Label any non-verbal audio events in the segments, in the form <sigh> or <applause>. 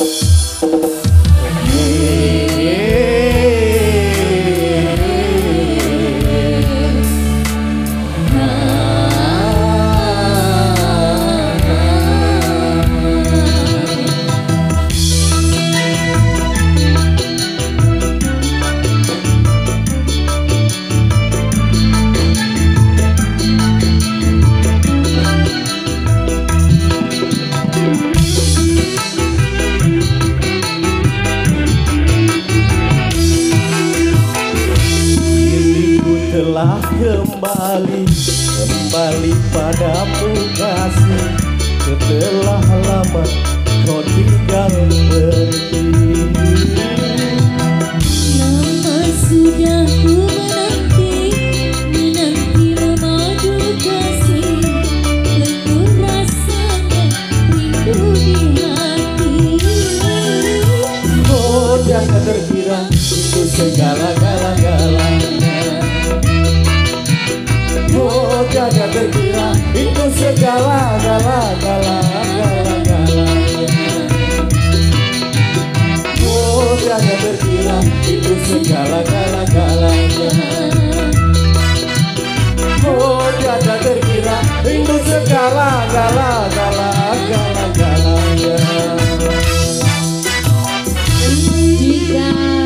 Bye. Segala-gala-gala-gala-galanya Jika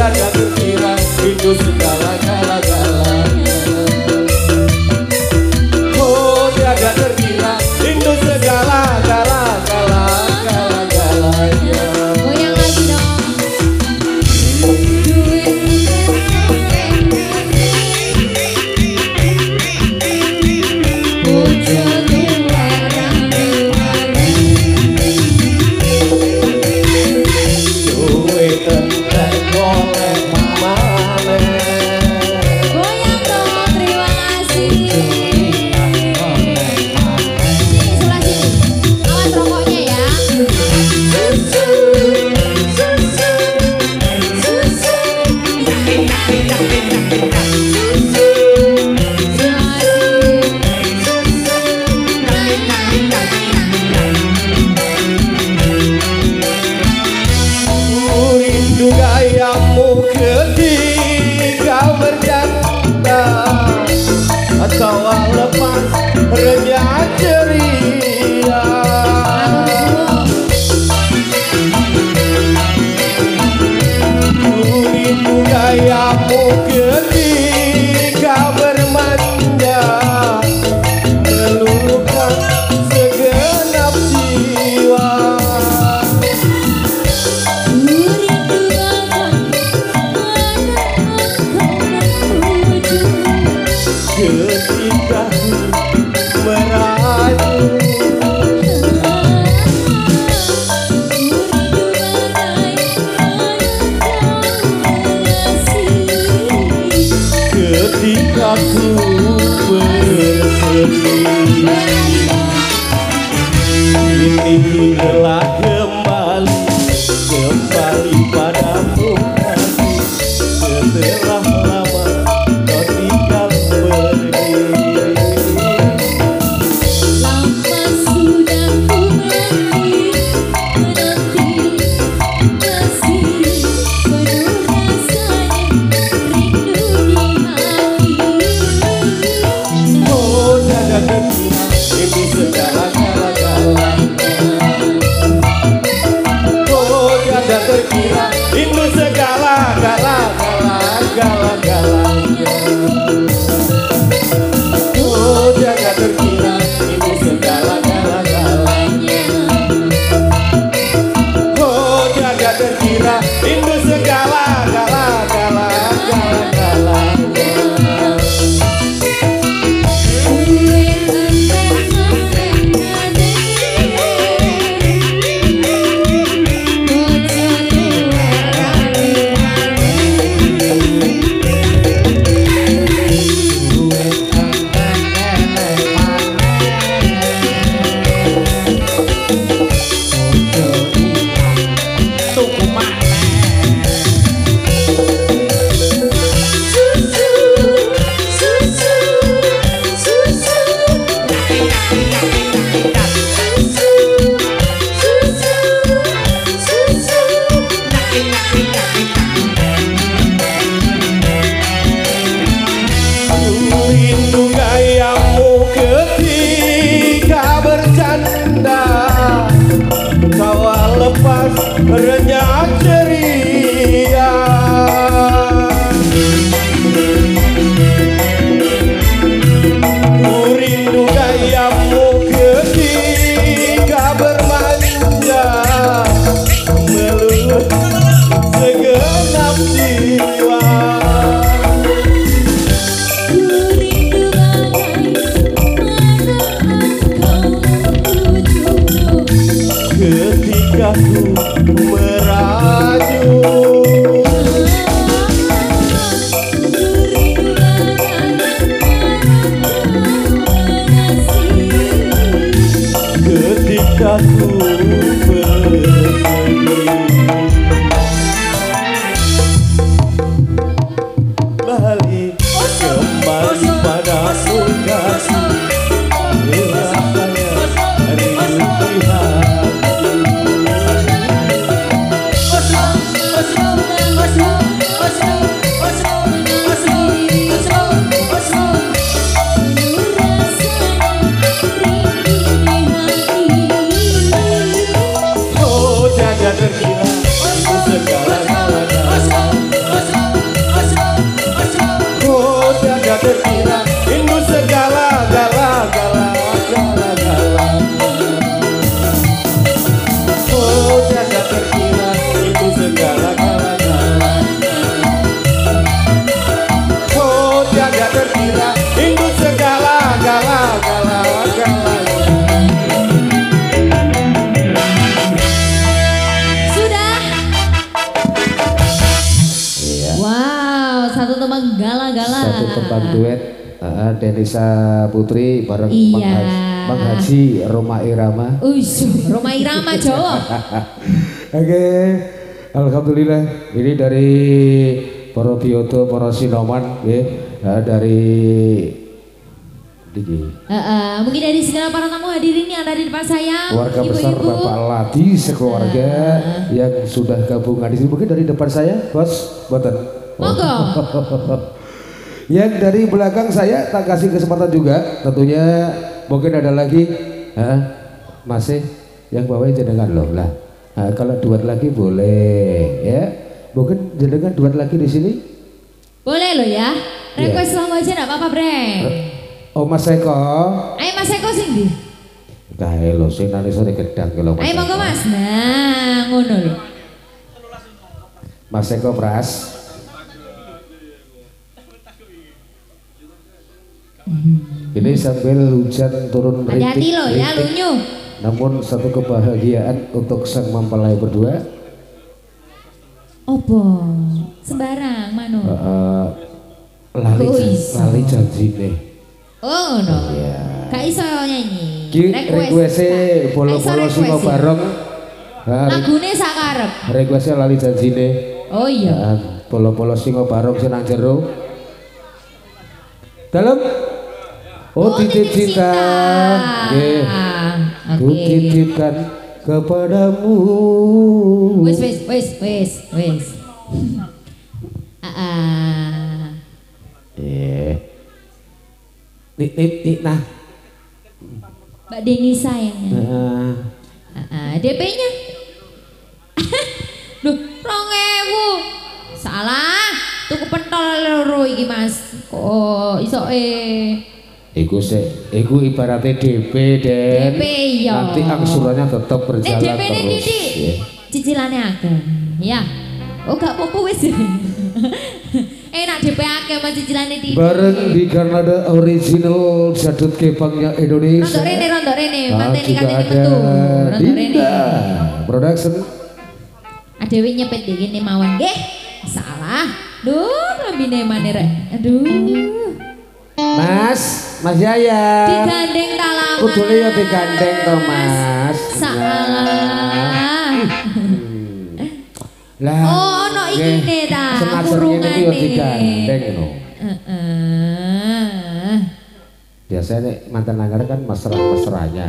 dada pikiran itu segala Ini Yahoo. Satu tempat duet uh, Denisa Putri bareng Iya. Mang, Haji, Mang Haji Roma Irama. Uish, Roma Irama Jawa. <laughs> Oke, alhamdulillah ini dari para bioto, para sinoman, ya, uh, dari Diki. Eh, eh, mungkin dari segala para tamu hadirin yang ada di depan saya, Keluarga besar ibu-ibu. Bapak Ladi sekeluarga yang sudah gabungan di sini. Mungkin dari depan saya, bos, buatan. Monggo. <laughs> Yang dari belakang saya tak kasih kesempatan juga tentunya mungkin ada lagi Hah? masih yang bawain jenengan loh lah Nah, kalau duet lagi boleh ya mungkin jenengan duet lagi di sini Boleh lo ya. Iya. Request lagu aja enggak apa-apa, Bre. oh Mas Eko Ayo Mas Eko sing di. kae lo sing nang sore gedang kalau Mas Ayo monggo. Mas. Nah, ngono lho. Mas Eko Pras Ini sambil hujan turun Hati-hati lo ya, rintik. lunyu. Namun satu kebahagiaan untuk sang mempelai berdua Opo? Sembarang mano. Eh, eh, lali iso? lali janji nih Oh, no. Iya. Gak iso nyanyi. Ki Request. bolo-bolo Request singo ya? bareng. Re- Lagune sakarep. requeste lali janjine. Oh iya. Ah, Bolo-bolo singo bareng senang jero. Dalam Oh, titip cinta. Nggih. Ku titipkan kepadamu. Wes wes wes wes wes. Eh. Nik nik nik nah. Mbak Deni sayangnya. Ah. Ah, ah. DP-nya. <laughs> Duh, rong ewu. Salah. Tuku pentol loro iki Mas. Kok iso eh Iku sik, iku ibaratnya DP Den. DP iya. Nanti angsurannya tetap berjalan DP ini terus. Didi. ya. Cicilannya akeh. Ya. Oh gak apa-apa wis. <laughs> Enak DP akeh mas cicilannya Didi. Bareng di Kanada original jadut kepangnya Indonesia. Rondok rene, rondok rene, juga katene ada metu. Rondok rene. Production. Adewi nyepet di gini mawon nggih. Salah. Duh, lambine maneh rek. Aduh. Mas, Mas Yaya. Digandeng talaman. Kudune ya digandeng to, Mas. Salah. Lah. Oh, ono nggih. ikine ta, Senajan ngene iki ya kurungane. digandeng no. Heeh. Biasanya nek mantan langgar kan mesra-mesranya.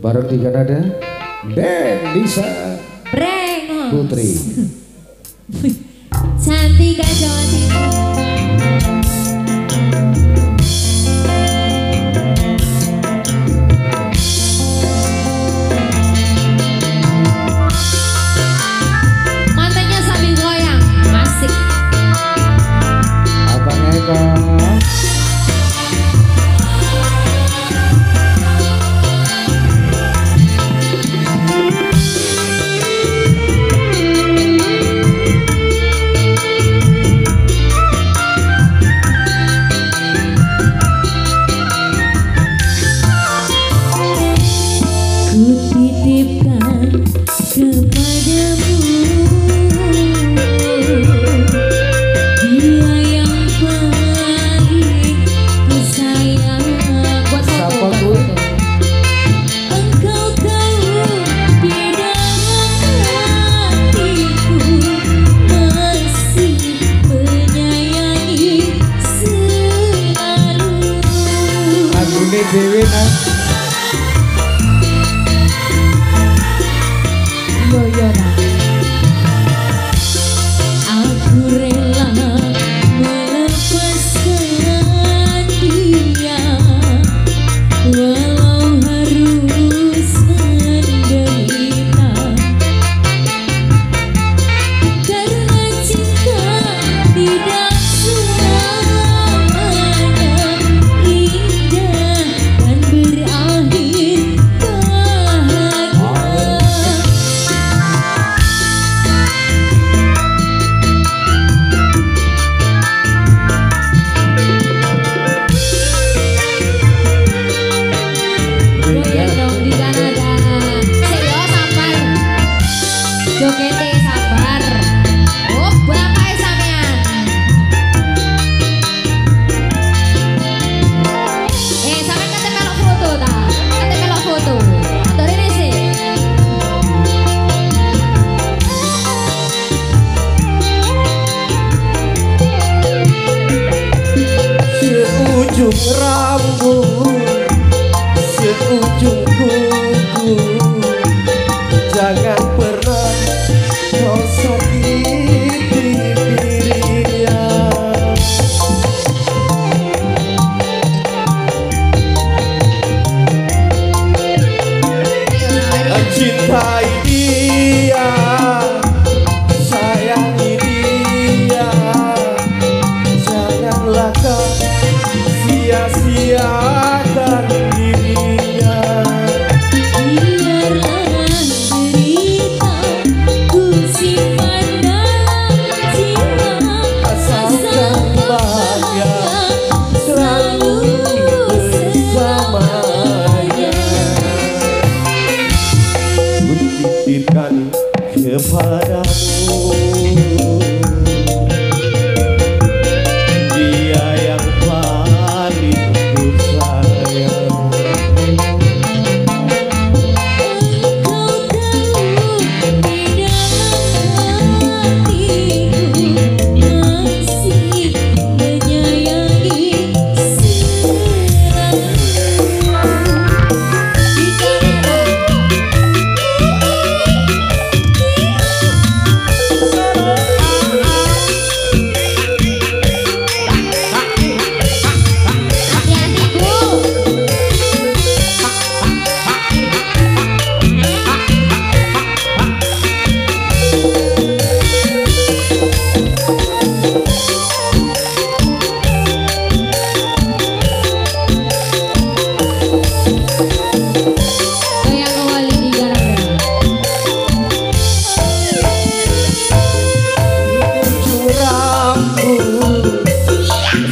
Bareng di Kanada, Den Lisa Brengos. Putri. <laughs> Cantika Jogete sabar.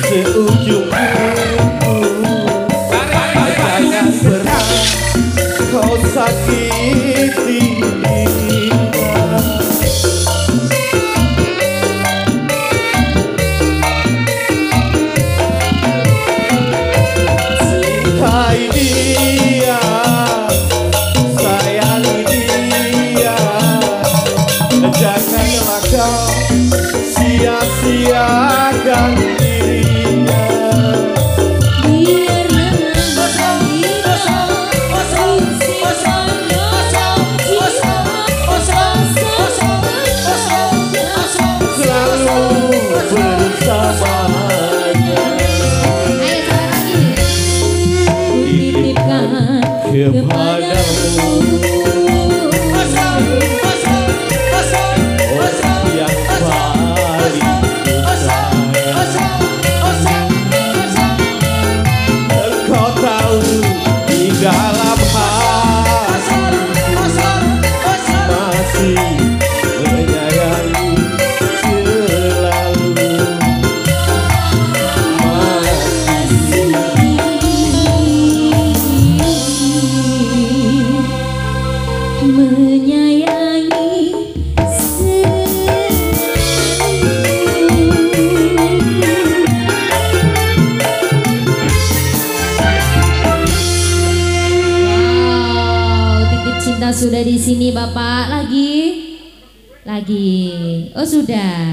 se sudah.